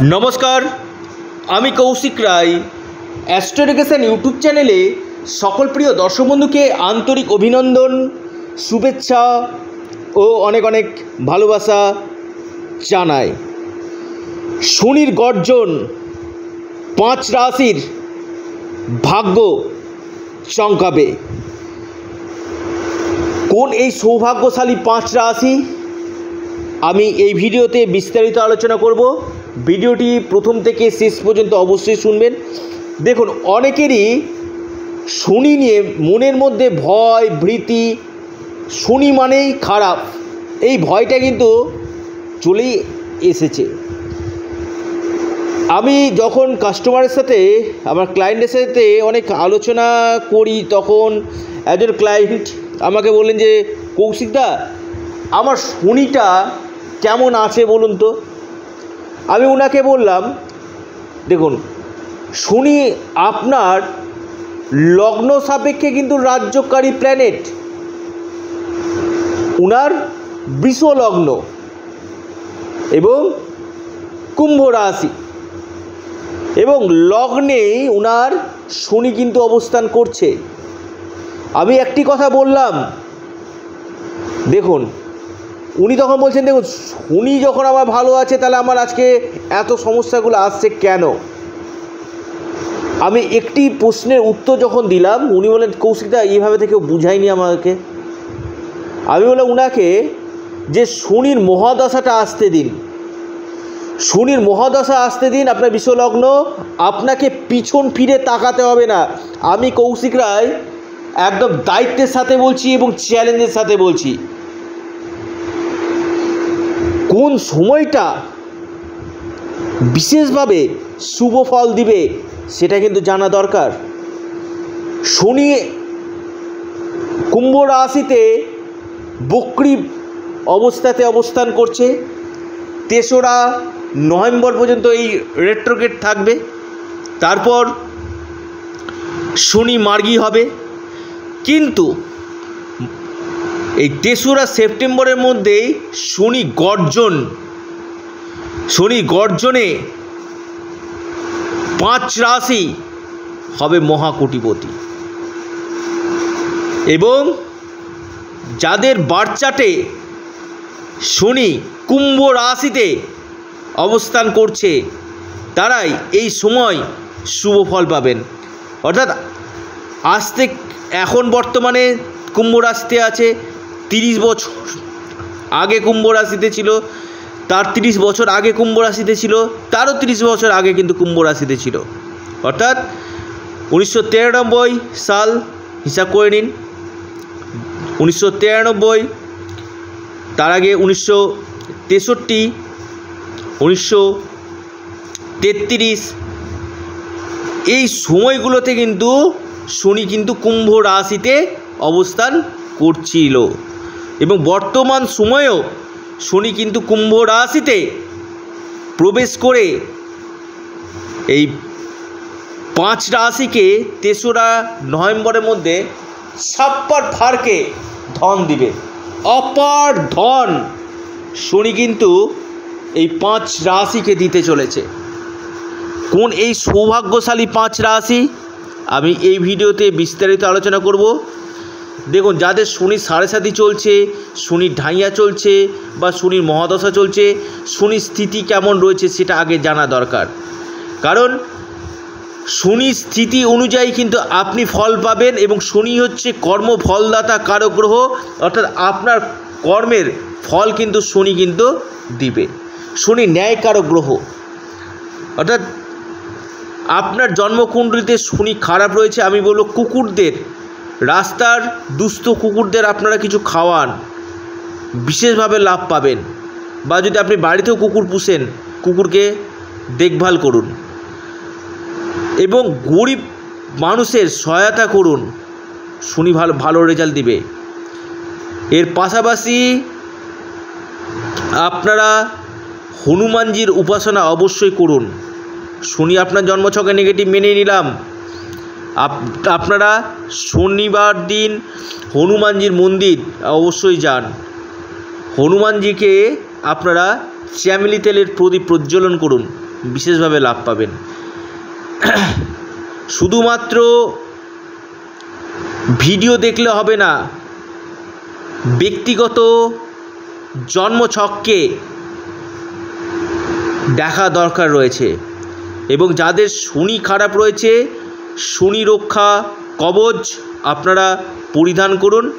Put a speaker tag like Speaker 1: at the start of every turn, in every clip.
Speaker 1: নমস্কার, আমি কৌশিক রায়। অ্যাস্ট্রোডিকেশন ইউটিউব চ্যানেলে সকল প্রিয় দর্শক বন্ধুকে আন্তরিক অভিনন্দন, শুভেচ্ছা ও অনেক অনেক ভালোবাসা জানাই। শনির গর্জন, পাঁচ রাশির ভাগ্য চমকাবে। কোন এই সৌভাগ্যশালী পাঁচ রাশি? আমি এই ভিডিওতে বিস্তারিত আলোচনা করব। ভিডিওটি প্রথম থেকে শেষ পর্যন্ত অবশ্যই শুনবেন। দেখুন, অনেকেরই শনি নিয়ে মনের মধ্যে ভয়, ভীতি, শনি মানেই খারাপ। এই ভয়টা কিন্তু চলেই এসেছে। আমি যখন কাস্টমারের সাথে, আমার ক্লায়েন্টের সাথে অনেক আলোচনা করি, তখন একজন ক্লায়েন্ট আমাকে বললেন যে, কৌশিকদা, আমার শনিটা কেমন আছে বলুন তো? আমি ওনাকে বললাম, দেখুন, শনি আপনার লগ্ন সাপেক্ষে কিন্তু রাজ্যকারী প্ল্যানেট। উনার বৃষ লগ্ন এবং কুম্ভ রাশি। এবং লগ্নেই উনার শনি কিন্তু অবস্থান করছে। আমি একটি কথা বললাম, দেখুন উনি তখন বলছেন, দেখুন শনি যখন আমার ভালো আছে, তাহলে আমার আজকে এত সমস্যাগুলো আসছে কেন? আমি একটি প্রশ্নের উত্তর যখন দিলাম, উনি বলেন কৌশিকদা, এইভাবে থেকে বুঝায়নি আমাকে। আমি বললাম, উনাকে যে শনির মহাদশাটা আসতে দিন। শনির মহাদশা আসতে দিন, আপনার বিশ্বলগ্ন, আপনাকে পিছন ফিরে তাকাতে হবে না। আমি কৌশিক রায় একদম দায়িত্বের সাথে বলছি এবং চ্যালেঞ্জের সাথে বলছি। কোন সময়টা বিশেষভাবে শুভ ফল দিবে সেটা কিন্তু জানা দরকার। শনি কুম্ভ রাশিতে বক্রি অবস্থাতে অবস্থান করছে। তেসরা নভেম্বর পর্যন্ত এই রেট্রোগেট থাকবে। তারপর শনি মার্গী হবে। কিন্তু এই তেসরা সেপ্টেম্বরের মধ্যেই শনি গর্জন, শনি গর্জনে পাঁচ রাশি হবে মহাকোটিপতি। এবং যাদের বার্চাটে শনি কুম্ভ রাশিতে অবস্থান করছে, তারাই এই সময় শুভ ফল পাবেন। অর্থাৎ আসতে এখন বর্তমানে কুম্ভ রাশিতে আছে তিরিশ বছর আগে কুম্ভ রাশিতে ছিল, তার তিরিশ বছর আগে কুম্ভ রাশিতে ছিল, তারও তিরিশ বছর আগে কিন্তু কুম্ভ রাশিতে ছিল। অর্থাৎ উনিশশো তিরানব্বই সাল হিসাব করে নিন। উনিশশো তিরানব্বই, তার আগে উনিশশো তেষট্টি, উনিশশো তেত্রিশ। এই সময়গুলোতে কিন্তু শনি কিন্তু কুম্ভ রাশিতে অবস্থান করছিল। এবং বর্তমান সময়েও শনি কিন্তু কুম্ভ রাশিতে প্রবেশ করে এই পাঁচ রাশিকে তেসরা নভেম্বরের মধ্যে ছাপ্পার ফারকে ধন দিবে। অপার ধন শনি কিন্তু এই পাঁচ রাশিকে দিতে চলেছে। কোন এই সৌভাগ্যশালী পাঁচ রাশি? আমি এই ভিডিওতে বিস্তারিত আলোচনা করব। দেখুন, যাদের শনির সাড়ে সাথী চলছে, শনির ঢাইয়া চলছে বা শনির মহাদশা চলছে, শনির স্থিতি কেমন রয়েছে সেটা আগে জানা দরকার। কারণ, শনির স্থিতি অনুযায়ী কিন্তু আপনি ফল পাবেন এবং শনি হচ্ছে কর্ম ফলদাতা কারক গ্রহ অর্থাৎ আপনার কর্মের ফল কিন্তু শনি কিন্তু দিবে। শনি ন্যায়কারক গ্রহ অর্থাৎ, আপনার জন্মকুণ্ডলিতে শনি খারাপ রয়েছে, আমি বলব কুকুরদের রাস্তার দুস্থ কুকুরদের আপনারা কিছু খাওয়ান, বিশেষভাবে লাভ পাবেন। বা যদি আপনি বাড়িতেও কুকুর পুষেন, কুকুরকে দেখভাল করুন। এবং গরিব মানুষের সহায়তা করুন, শুনি ভালো ভালো রেজাল্ট দিবে। এর পাশাপাশি আপনারা হনুমানজির উপাসনা অবশ্যই করুন। শুনি আপনার জন্মছকে নেগেটিভ মেনে নিলাম। আপনারা শনিবার দিন হনুমানজির মন্দির অবশ্যই যান। হনুমানজিকে আপনারা চ্যামেলি তেলের প্রদীপ প্রজ্বলন করুন, বিশেষভাবে লাভ পাবেন। শুধুমাত্র ভিডিও দেখলে হবে না, ব্যক্তিগত জন্মছককে দেখা দরকার রয়েছে এবং যাদের শনি খারাপ রয়েছে শনি রক্ষা কবচ আপনারা পরিধান করুন।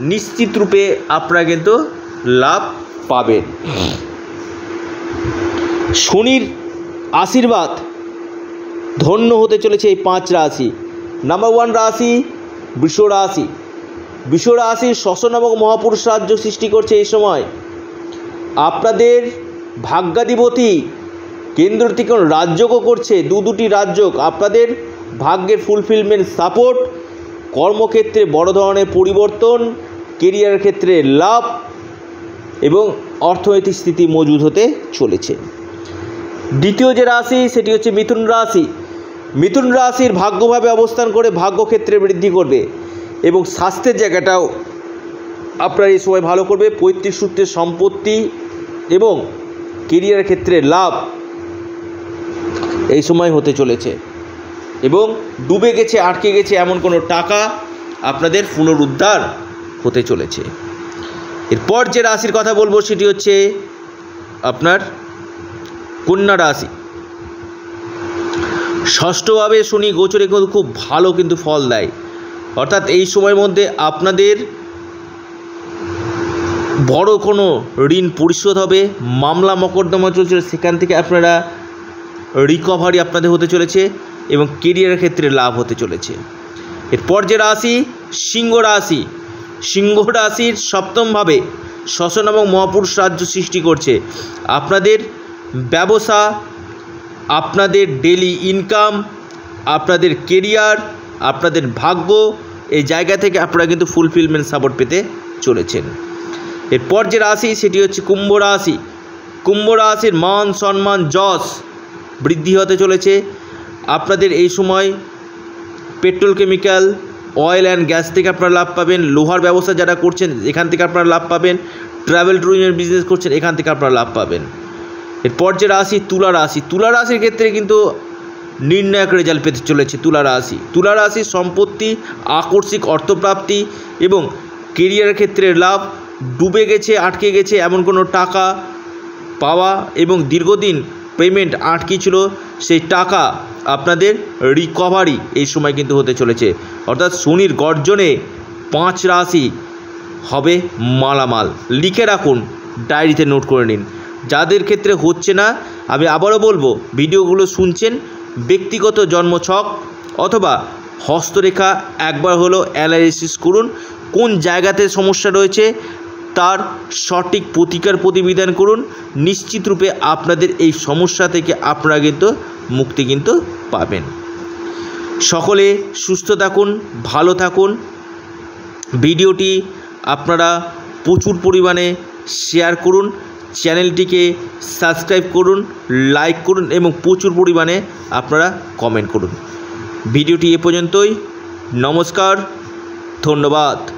Speaker 1: নিশ্চিত রূপে আপনারা কিন্তু লাভ পাবেন। শনির আশীর্বাদ ধন্য হতে চলেছে এই পাঁচ রাশি। নাম্বার ওয়ান রাশি বৃষ রাশি। বৃষ রাশির শশনামক মহাপুরুষ রাজ্য সৃষ্টি করছে এই সময়। আপনাদের ভাগ্যাধিপতি কেন্দ্র থেকে রাজ্যকও করছে? দু দুটি রাজ্য আপনাদের ভাগ্যের ফুলফিলমেন্ট সাপোর্ট কর্মক্ষেত্রে বড় ধরনের পরিবর্তন কেরিয়ারের ক্ষেত্রে লাভ এবং অর্থনৈতিক স্থিতি মজবুত হতে চলেছে। দ্বিতীয় যে রাশি, সেটি হচ্ছে মিথুন রাশি। মিথুন রাশির ভাগ্যভাবে অবস্থান করে ভাগ্যক্ষেত্রে বৃদ্ধি করবে এবং স্বাস্থ্যের জায়গাটাও আপনার এই সময় ভালো করবে। পৈতৃক সূত্রে সম্পত্তি এবং কেরিয়ার ক্ষেত্রে লাভ এই সময় হতে চলেছে। এবং ডুবে গেছে, আটকে গেছে এমন কোনো টাকা আপনাদের পুনরুদ্ধার হতে চলেছে। এরপর যে রাশির কথা বলব সেটি হচ্ছে আপনার কন্যা রাশি। ষষ্ঠভাবে শনি গোচরে কিন্তু খুব ভালো কিন্তু ফল দেয়। অর্থাৎ এই সময়ের মধ্যে আপনাদের বড় কোনো ঋণ পরিশোধ হবে মামলা মকদ্দমা চলছে, সেখান থেকে আপনারা রিকভারি আপনাদের হতে চলেছে। এবং কেরিয়ারের ক্ষেত্রে লাভ হতে চলেছে। এরপর যে রাশি, সিংহ রাশি। সিংহ রাশির সপ্তমভাবে শ্বসন এবং মহাপুরুষ রাজ্য সৃষ্টি করছে। আপনাদের ব্যবসা, আপনাদের ডেলি ইনকাম আপনাদের কেরিয়ার আপনাদের ভাগ্য, এই জায়গা থেকে আপনারা কিন্তু ফুলফিলমেন্ট সাপোর্ট পেতে চলেছেন। এরপর যে রাশি, সেটি হচ্ছে কুম্ভ রাশি। কুম্ভ রাশির মান, সম্মান, যশ বৃদ্ধি হতে চলেছে। আপনাদের এই সময় petrol chemical, oil and gas থেকে আপনারা লাভ পাবেন, লোহার ব্যবসা যারা করছেন, এখান থেকে আপনারা লাভ পাবেন, ট্রাভেল ট্যুরিজমের বিজনেস করছেন, এখান থেকে আপনারা লাভ পাবেন। এরপর যে রাশি, তুলা রাশি। তুলা রাশির ক্ষেত্রে কিন্তু নির্ণায়ক রেজাল্ট পেতে চলেছে তুলা রাশি। তুলা রাশির সম্পত্তি আকস্মিক অর্থপ্রাপ্তি এবং কেরিয়ারের ক্ষেত্রে লাভ, ডুবে গেছে, আটকে গেছে, এমন কোনো টাকা পাওয়া এবং দীর্ঘদিন পেমেন্ট আটকে ছিল, সেই টাকা আপনাদের রিকভারি এই সময় কিন্তু হতে চলেছে। অর্থাৎ শনির গর্জনে পাঁচ রাশি হবে মালামাল। লিখে রাখুন, ডায়েরিতে নোট করে নিন। যাদের ক্ষেত্রে হচ্ছে না, আমি আবারও বলব, ভিডিওগুলো শুনছেন, ব্যক্তিগত জন্মছক অথবা হস্তরেখা একবার হলো অ্যানালিসিস করুন, কোন জায়গাতে সমস্যা রয়েছে তার সঠিক প্রতিকার প্রতিবিধান করুন। নিশ্চিত রূপে আপনাদের এই সমস্যা থেকে আপনারা কিন্তু মুক্তি কিন্তু পাবেন। সকলে সুস্থ থাকুন, ভালো থাকুন। ভিডিওটি আপনারা প্রচুর পরিমাণে শেয়ার করুন। চ্যানেলটিকে সাবস্ক্রাইব করুন, লাইক করুন এবং প্রচুর পরিমাণে আপনারা কমেন্ট করুন। ভিডিওটি এ পর্যন্তই। নমস্কার, ধন্যবাদ।